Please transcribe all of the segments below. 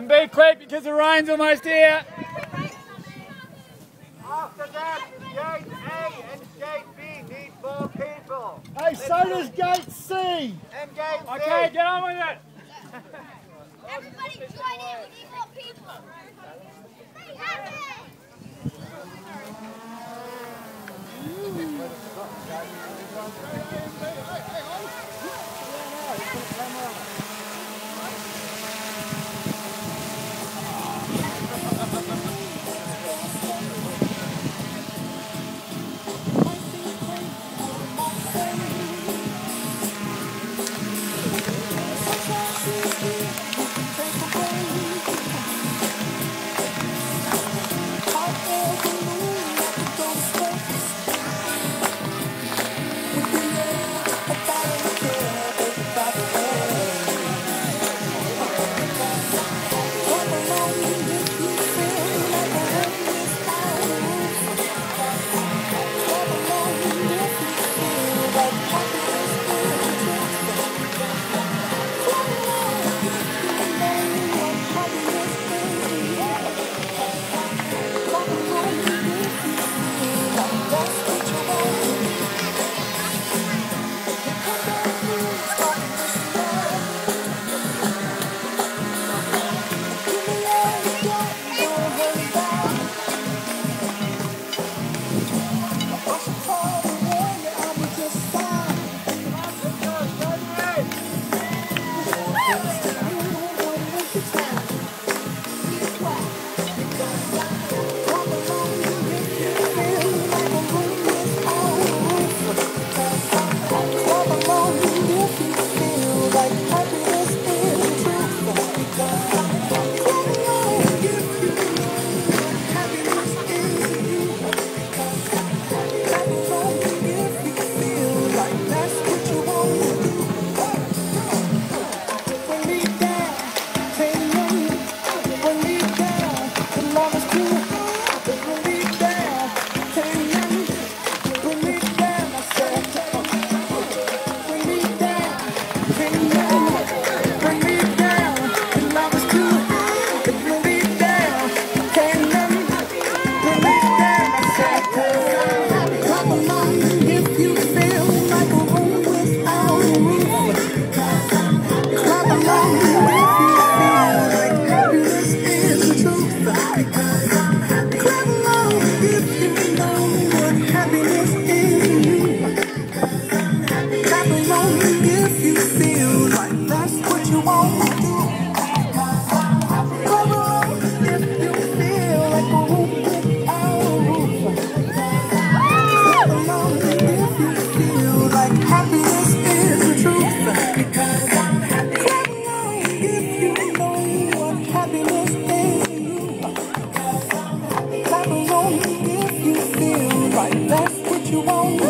And be quick because the rain's almost here. After that, gate A and gate B need more people. Hey, so does gate C. And gate C. Okay, get on with it. Everybody join in. We need more people. Be happy. you want.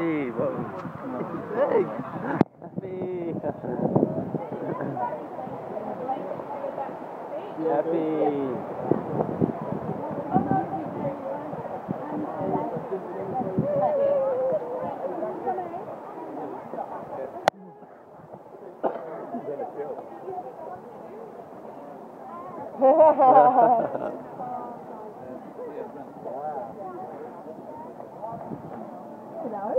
Happy. Whoa. Hey. Happy. Happy. Ha